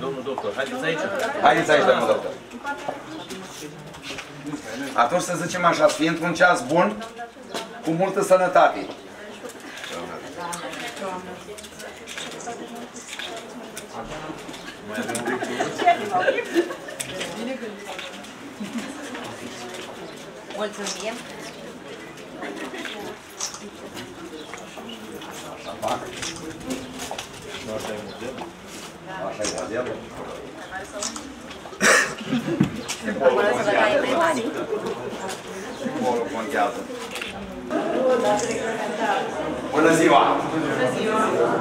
Domnul doctor, haideți aici. Haideți aici, domnul doctor. Atunci să zicem așa, să fie într-un ceas bun, cu multă sănătate. Mulțumim. Așa e modelul. Acolo să vă dai pe bani. Acolo contează. Bună ziua! Bună ziua!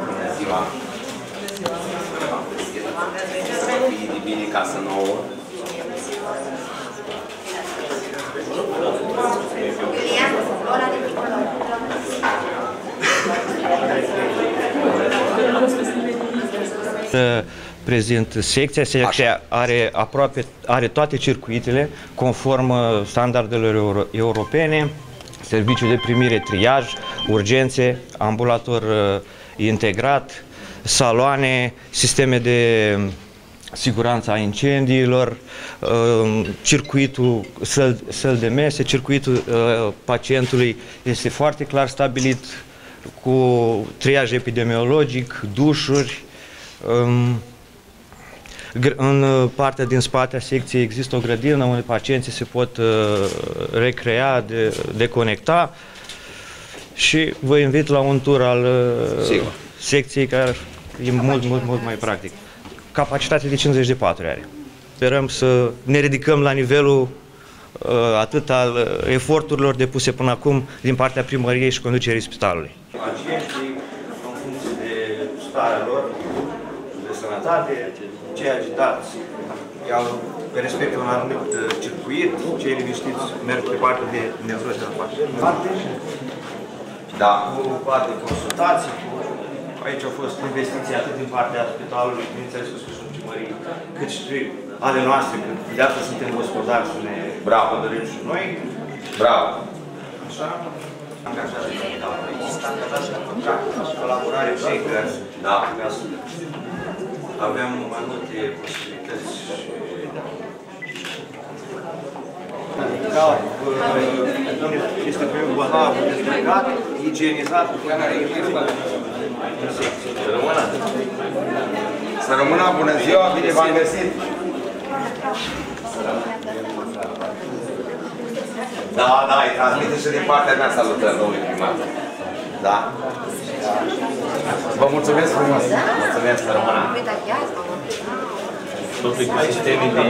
Bună ziua! Să vă fie de bine casă nouă. Iulian, ora de tricolor. Prezint secția. Secția are aproape are toate circuitele conform uh, standardelor euro, europene, serviciu de primire, triaj, urgențe, ambulator uh, integrat, saloane, sisteme de um, siguranță a incendiilor, uh, circuitul săl, săl de mese, circuitul uh, pacientului este foarte clar stabilit cu triaj epidemiologic, dușuri, um, Gr- În uh, partea din spate a secției există o grădină unde pacienții se pot uh, recrea, de, deconecta și vă invit la un tur al uh, Sigur. secției care e mult, mult, mult mai practic. Capacitate de 50 de patru are. Sperăm să ne ridicăm la nivelul uh, atât al uh, eforturilor depuse până acum din partea primăriei și conducerii spitalului. Pacienții, în funcție de starea lor, de sănătate, cei agitați iau, respectă un anumit uh, circuit, cei liniștiți merg pe partea de nevroși de la parte. Da. Cu parte de consultații, cu... aici au fost investiții atât din partea spitalului, bineînțeles cu sfârșitul primării, cât și ale noastre, că de asta suntem gospodari să ne Bravo. hotărâm și noi. Bravo. Așa. Angajați de capital. Sunt angajați de contract, colaborare cu cei care Da. ca să avem mai multe posibilități și Medical, uh, este pe un băhar dezbrăcat, igienizat, cu care e în secție. Rămână. Să rămână, bună ziua, bine v-am găsit. Da, da, îi transmite și din partea mea salutări, domnului primar. Da. Vă mulțumesc frumos. Mulțumesc, să rămână. Uite, asta, mă. Totul cu sisteme de,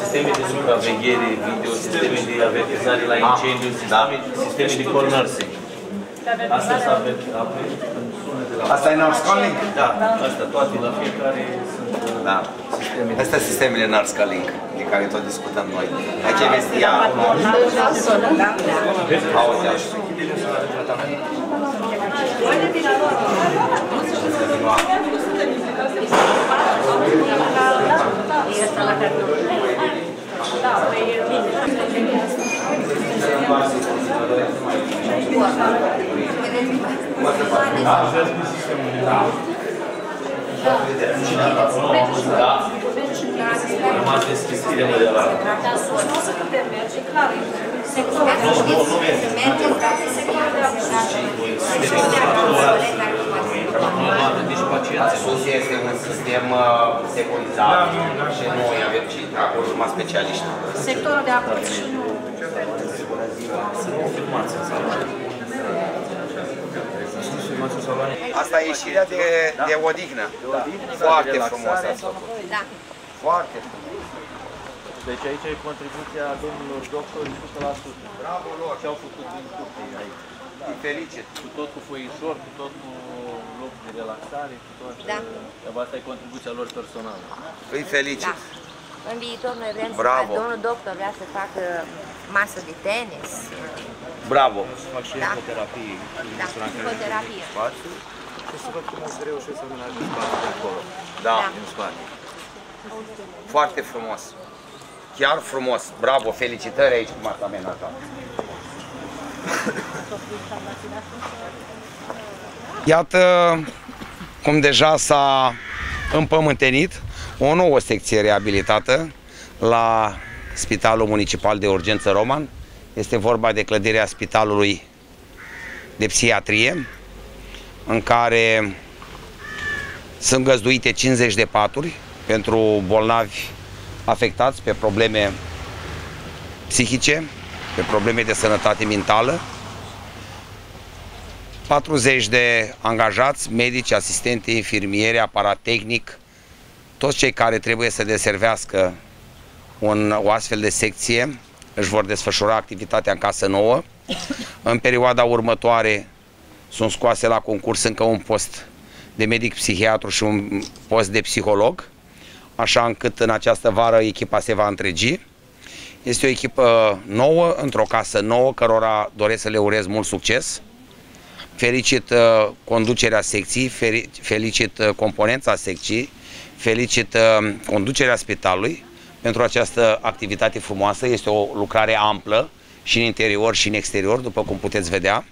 sisteme de supraveghere video, sisteme de avertizare la incendiu, sisteme, sisteme de call nursing. Astea să avem, avem în sunete la... Asta e Narscalink? Da, astea toate la fiecare sunt uh, Da. sisteme. Astea sunt sistemele Narscalink, de care tot discutăm noi. Aici e vestia. Auzi, așa. E ăsta la care nu. Da, rămas deschiderea de la... Nu, nu, nu merge. Merge în toate Deci pacienții Asusia este un sistem uh, securizat și noi avem și acolo numai specialiști. Sectorul de apă și nu. să nu filmați în salon. Să nu filmați în salon. Asta e ieșirea de, de odihnă. Foarte frumos ați făcut. Da. Foarte frumos. Deci aici e contribuția domnilor doctori 100%. Bravo lor. Ce au făcut din curte aici. Îi felicit. Cu tot cu foișor, cu tot cu loc de relaxare, cu tot... Da. uh, Asta e contribuția lor personală. Îi felicit. Da. În viitor noi vrem să Bravo. fac, domnul doctor vrea să facă masă de tenis, Bravo. să fac și Da. ecoterapie. da, psihoterapie. spațiu și să văd cum o să reușesc să amenajez spațiul de acolo, Da. Da. în spate. Foarte frumos. Chiar frumos. Bravo. Felicitări aici cum ați amenajat. Iată cum deja s-a împământenit o nouă secție reabilitată la Spitalul Municipal de Urgență Roman. Este vorba de clădirea Spitalului de Psihiatrie, în care sunt găzduite 50 de paturi pentru bolnavi afectați pe probleme psihice, pe probleme de sănătate mentală, 40 de angajați, medici, asistente, infirmiere, aparat tehnic, toți cei care trebuie să deservească un, o astfel de secție își vor desfășura activitatea în casă nouă. În perioada următoare sunt scoase la concurs încă un post de medic psihiatru și un post de psiholog, așa încât în această vară echipa se va întregi. Este o echipă nouă, într-o casă nouă, cărora doresc să le urez mult succes. Felicit uh, conducerea secției, felicit uh, componența secției, felicit uh, conducerea spitalului pentru această activitate frumoasă. Este o lucrare amplă și în interior și în exterior, după cum puteți vedea.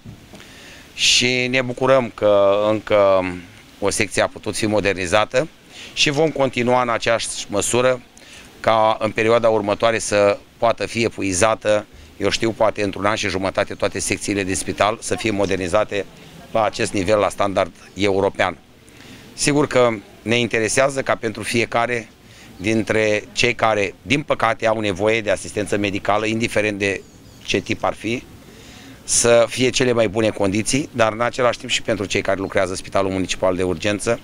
Și ne bucurăm că încă o secție a putut fi modernizată și vom continua în aceeași măsură ca în perioada următoare să poată fi epuizată, eu știu, poate într-un an și jumătate toate secțiile din spital să fie modernizate la acest nivel, la standard european. Sigur că ne interesează ca pentru fiecare dintre cei care, din păcate, au nevoie de asistență medicală, indiferent de ce tip ar fi, să fie cele mai bune condiții, dar în același timp și pentru cei care lucrează în Spitalul Municipal de Urgență,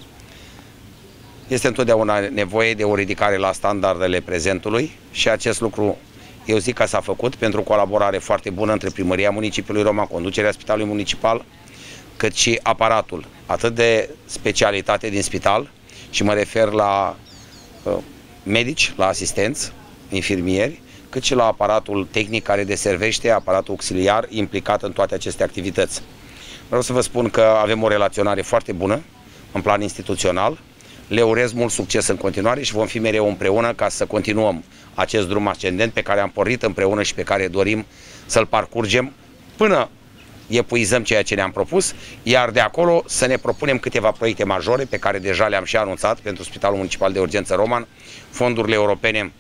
este întotdeauna nevoie de o ridicare la standardele prezentului și acest lucru eu zic că s-a făcut pentru colaborare foarte bună între Primăria Municipiului Roma, conducerea Spitalului Municipal, cât și aparatul, atât de specialitate din spital, și mă refer la uh, medici, la asistenți, infirmieri, cât și la aparatul tehnic care deservește, aparatul auxiliar implicat în toate aceste activități. Vreau să vă spun că avem o relaționare foarte bună în plan instituțional. Le urez mult succes în continuare și vom fi mereu împreună ca să continuăm acest drum ascendent pe care am pornit împreună și pe care dorim să-l parcurgem până epuizăm ceea ce ne-am propus, iar de acolo să ne propunem câteva proiecte majore pe care deja le-am și anunțat pentru Spitalul Municipal de Urgență Roman. Fondurile europene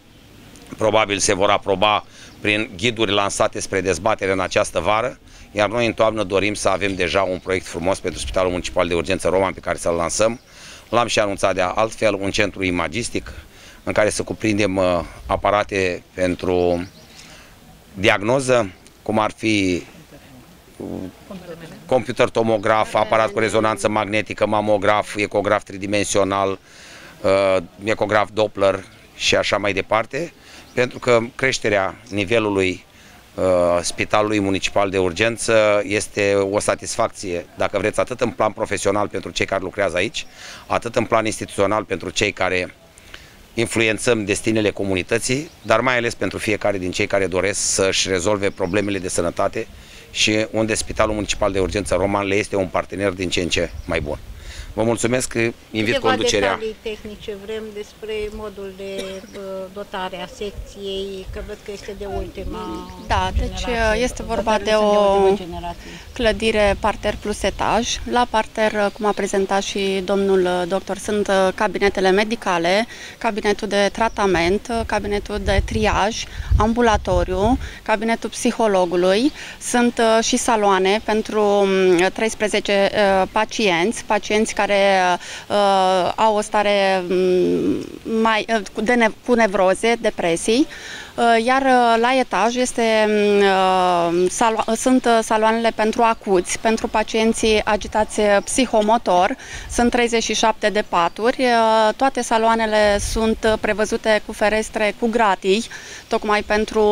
probabil se vor aproba prin ghiduri lansate spre dezbatere în această vară, iar noi în toamnă dorim să avem deja un proiect frumos pentru Spitalul Municipal de Urgență Roman pe care să-l lansăm. L-am și anunțat de altfel, un centru imagistic în care să cuprindem uh, aparate pentru diagnoză, cum ar fi computer tomograf, aparat cu rezonanță magnetică, mamograf, ecograf tridimensional, uh, ecograf Doppler și așa mai departe, pentru că creșterea nivelului uh, Spitalului Municipal de Urgență este o satisfacție, dacă vreți, atât în plan profesional pentru cei care lucrează aici, atât în plan instituțional pentru cei care influențăm destinele comunității, dar mai ales pentru fiecare din cei care doresc să-și rezolve problemele de sănătate și unde Spitalul Municipal de Urgență Roman le este un partener din ce în ce mai bun. Vă mulțumesc că invit Câteva conducerea. detalii tehnice vrem despre modul de dotare a secției, că văd că este de ultima Da, deci este vorba de o clădire parter plus etaj. La parter, cum a prezentat și domnul doctor, sunt uh, cabinetele medicale, cabinetul de tratament, uh, cabinetul de triaj, ambulatoriu, cabinetul psihologului. Sunt uh, și saloane pentru 13 um, pacienți, pacienți care uh, au o stare mm, mai, uh, de ne, cu nevroze, depresii, uh, iar uh, la etaj este, mm, uh, salo, sunt saloanele pentru acuți, pentru pacienții agitați psihomotor, sunt 37 de paturi, toate saloanele sunt prevăzute cu ferestre cu gratii, tocmai pentru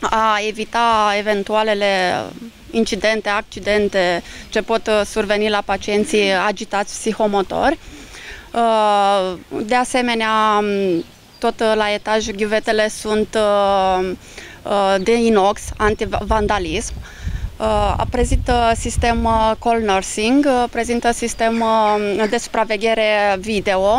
a evita eventualele incidente, accidente ce pot uh, surveni la pacienții agitați psihomotori. Uh, de asemenea, tot la etaj ghiuvetele sunt uh, de inox, antivandalism. Prezintă sistem call nursing, prezintă sistem de supraveghere video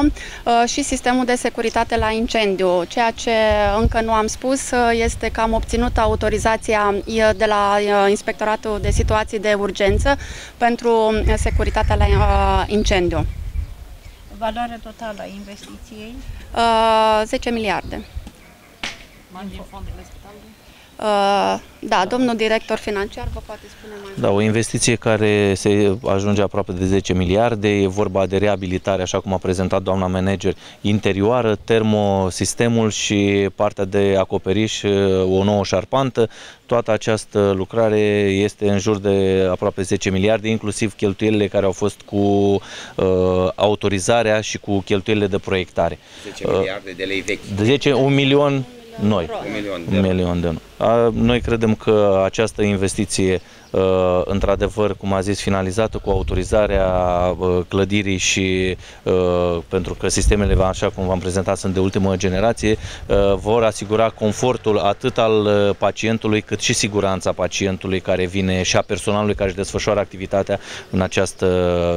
și sistemul de securitate la incendiu. Ceea ce încă nu am spus este că am obținut autorizația de la Inspectoratul de Situații de Urgență pentru securitatea la incendiu. Valoarea totală a investiției? Uh, 10 miliarde. Bani din fondurile spitalului? Uh, da, domnul director financiar vă poate spune mai mult. Da, o investiție care se ajunge aproape de 10 miliarde, e vorba de reabilitare, așa cum a prezentat doamna manager, interioară, termosistemul și partea de acoperiș, o nouă șarpantă. Toată această lucrare este în jur de aproape 10 miliarde, inclusiv cheltuielile care au fost cu uh, autorizarea și cu cheltuielile de proiectare. 10 miliarde de lei vechi. De 10, un milion noi. Un milion Un milion de noi. A, Noi credem că această investiție, uh, într-adevăr, cum a zis, finalizată cu autorizarea uh, clădirii și uh, pentru că sistemele, așa cum v-am prezentat, sunt de ultimă generație, uh, vor asigura confortul atât al uh, pacientului cât și siguranța pacientului care vine și a personalului care își desfășoară activitatea în această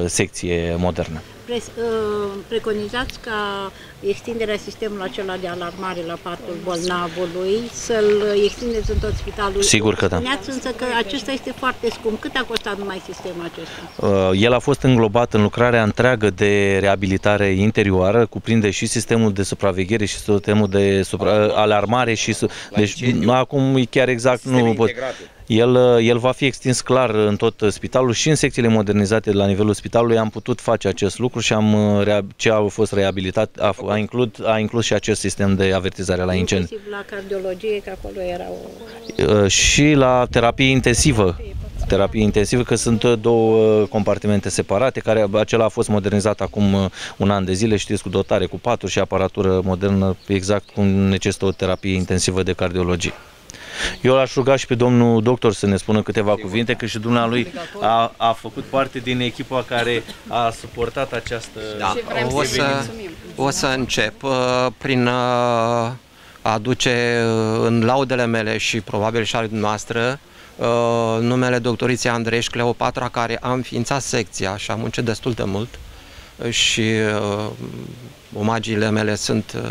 secție modernă. Pre- uh, preconizați ca extinderea sistemului acela de alarmare la patul bolnavului să-l extindeți în tot spitalul. Sigur că da. Spuneați însă că acesta este foarte scump. Cât a costat numai sistemul acesta? Uh, El a fost înglobat în lucrarea întreagă de reabilitare interioară, cuprinde și sistemul de supraveghere și sistemul de supra- alarmare și su- deci incendiu. acum e chiar exact Sisteme nu pot. integrate. El, uh, el va fi extins clar în tot spitalul și în secțiile modernizate la nivelul spitalului am putut face acest lucru și am uh, rea- ce a fost reabilitat a, f- a, inclus, a inclus și acest sistem de avertizare la incendiu. Inclusiv la cardiologie, că acolo era o... Uh, și la terapie intensivă. Terapie intensivă, că sunt uh, două uh, compartimente separate, care acela a fost modernizat acum uh, un an de zile, știți, cu dotare, cu paturi și aparatură modernă, exact cum necesită o terapie intensivă de cardiologie. Eu l-aș ruga și pe domnul doctor să ne spună câteva cuvinte, că și dumnealui a, a făcut parte din echipa care a suportat această... Da, Și vrem o să-i să, mulțumim. o să încep uh, prin uh, a aduce uh, în laudele mele și probabil și ale dumneavoastră uh, numele doctoriței Andreș Cleopatra, care a înființat secția și a muncit destul de mult uh, și uh, omagiile mele sunt uh,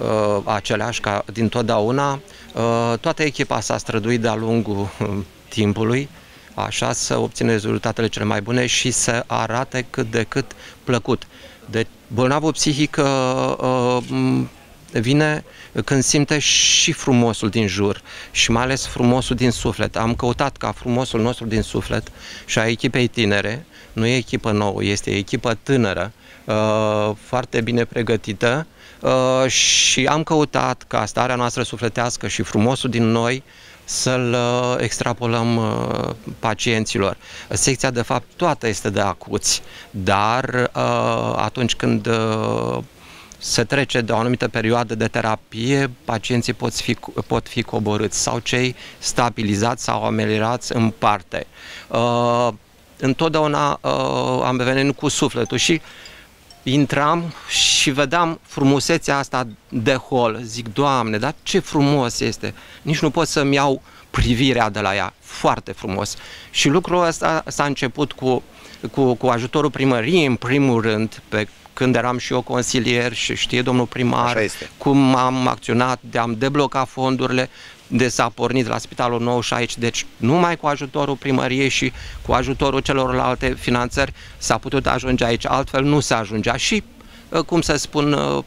uh, aceleași ca din totdeauna. Uh, toată echipa s-a străduit de-a lungul uh, timpului așa să obțină rezultatele cele mai bune și să arate cât de cât plăcut. Deci bolnavul psihic uh, uh, m, vine când simte și frumosul din jur și mai ales frumosul din suflet. Am căutat ca frumosul nostru din suflet și a echipei tinere, nu e echipă nouă, este echipă tânără, uh, foarte bine pregătită uh, și am căutat ca starea noastră sufletească și frumosul din noi să-l uh, extrapolăm uh, pacienților. Secția, de fapt, toată este de acuți, dar uh, atunci când uh, se trece de o anumită perioadă de terapie, pacienții pot fi, pot fi coborâți sau cei stabilizați sau ameliorați în parte. Uh, întotdeauna uh, am venit cu sufletul și intram și vedeam frumusețea asta de hol. Zic, Doamne, dar ce frumos este! Nici nu pot să-mi iau privirea de la ea. Foarte frumos. Și lucrul ăsta s-a început cu, cu, cu ajutorul primăriei, în primul rând, pe când eram și eu consilier și știe domnul primar Așa este. cum am acționat, de am deblocat fondurile, de s-a pornit la Spitalul Nou și aici, deci numai cu ajutorul primăriei și cu ajutorul celorlalte finanțări s-a putut ajunge aici, altfel nu se ajungea și, uh, cum să spun, uh,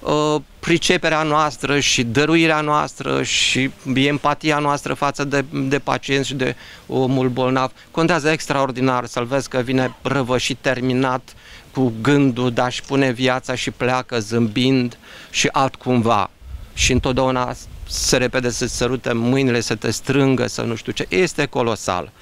uh, priceperea noastră și dăruirea noastră și empatia noastră față de, de pacienți și de omul bolnav contează extraordinar să-l vezi că vine răvășit, terminat, cu gândul de a-și pune viața și pleacă zâmbind și altcumva. Și întotdeauna se repede să-ți sărute mâinile, să te strângă, să nu știu ce. Este colosal.